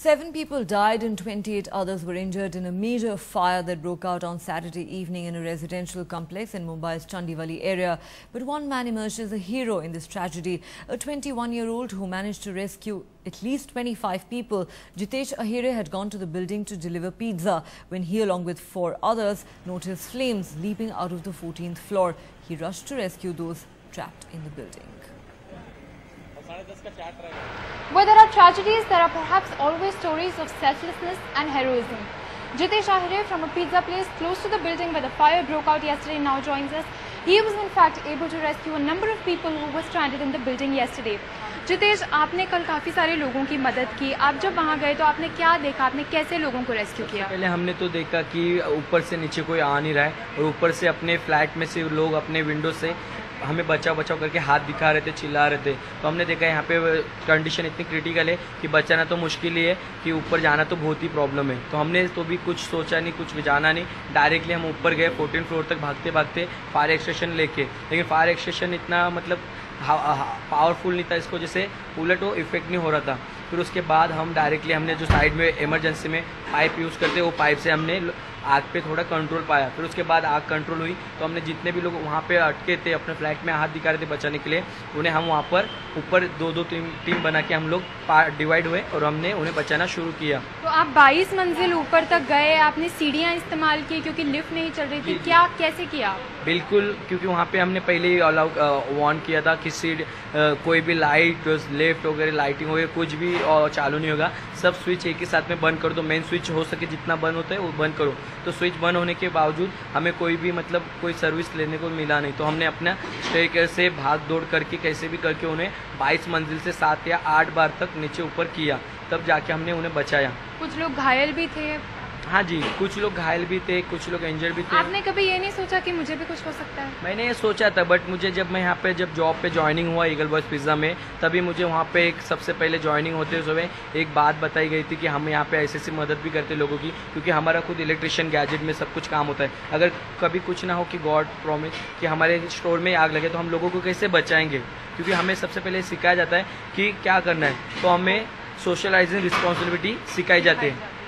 Seven people died and 28 others were injured in a major fire that broke out on Saturday evening in a residential complex in Mumbai's Chandivali area. But one man emerged as a hero in this tragedy. A 21-year-old who managed to rescue at least 25 people. Jitesh Ahire had gone to the building to deliver pizza when he along with four others noticed flames leaping out of the 14th floor. He rushed to rescue those trapped in the building. Where there are tragedies, there are perhaps always stories of selflessness and heroism. Jitesh Ahire from a pizza place close to the building where the fire broke out yesterday now joins us. He was in fact able to rescue a number of people who were stranded in the building yesterday. Jitesh आपने कल काफ़ी सारे लोगों की मदद की आप जब वहाँ गए तो आपने क्या देखा आपने कैसे लोगों को रेस्क्यू किया पहले हमने तो देखा कि ऊपर से नीचे कोई आ नहीं रहा है और ऊपर से अपने फ्लैट में से लोग अपने विंडो से हमें बचाव बचाव करके हाथ दिखा रहे थे, चिल्ला रहे थे। तो हमने देखा यहाँ पे कंडीशन इतनी क्रिटिकल है कि बचाना तो मुश्किल ही है, कि ऊपर जाना तो बहुत ही प्रॉब्लम है। तो हमने तो भी कुछ सोचा नहीं, कुछ जाना नहीं। डायरेक्टली हम ऊपर गए फोर्टीन फ्लोर तक भागते भागते फायर एक्सटेशन लेके। लेकिन फायर एक्सटेशन इतना मतलब पावरफुल नहीं था इसको, जैसे उलट वो इफ़ेक्ट नहीं हो रहा था। फिर उसके बाद हम डायरेक्टली हमने जो साइड में इमरजेंसी में पाइप यूज़ करते वो पाइप से हमने आग पे थोड़ा कंट्रोल पाया। फिर उसके बाद आग कंट्रोल हुई तो हमने जितने भी लोग वहाँ पे अटके थे अपने फ्लैट में हाथ दिखा रहे थे बचाने के लिए उन्हें हम वहाँ पर ऊपर दो दो टीम टीम बना के हम लोग डिवाइड हुए और हमने उन्हें बचाना शुरू किया। तो आप 22 मंजिल ऊपर तक गए आपने सीढ़ियाँ इस्तेमाल की क्योंकि लिफ्ट नहीं चल रही थी क्या कैसे किया? बिल्कुल क्योंकि वहाँ पे हमने पहले ही अलाउ वार्न किया था कि सीट कोई भी लाइट लेफ़्ट वगैरह लाइटिंग वगैरह कुछ भी चालू नहीं होगा। सब स्विच एक ही साथ में बंद कर दो। मेन स्विच हो सके जितना बंद होता है, वो बंद करो। तो स्विच बंद होने के बावजूद हमें कोई भी मतलब कोई सर्विस लेने को मिला नहीं। तो हमने अपना स्टेकर से भाग दौड़ करके कैसे भी करके उन्हें 22 मंजिल से सात या आठ बार तक नीचे ऊपर किया। तब जाके हमने उन्हें बचाया। कुछ लोग घायल भी थे। हाँ जी कुछ लोग घायल भी थे कुछ लोग इंजर भी थे। आपने कभी ये नहीं सोचा कि मुझे भी कुछ हो सकता है? मैंने ये सोचा था बट मुझे जब मैं यहाँ पे जब जॉब पे ज्वाइनिंग हुआ ईगल बॉयज़ पिज़्ज़ा में तभी मुझे वहाँ पे एक सबसे पहले ज्वाइनिंग होते हुए एक बात बताई गई थी कि हम यहाँ पे ऐसी ऐसी मदद भी करते लोगों की क्योंकि हमारा खुद इलेक्ट्रिशियन गैजेट में सब कुछ काम होता है। अगर कभी कुछ ना हो कि गॉड प्रॉमिस कि हमारे स्टोर में आग लगे तो हम लोगों को कैसे बचाएँगे? क्योंकि हमें सबसे पहले सिखाया जाता है कि क्या करना है। तो हमें सोशलाइजिंग रिस्पॉन्सिबिलिटी सिखाई जाती है।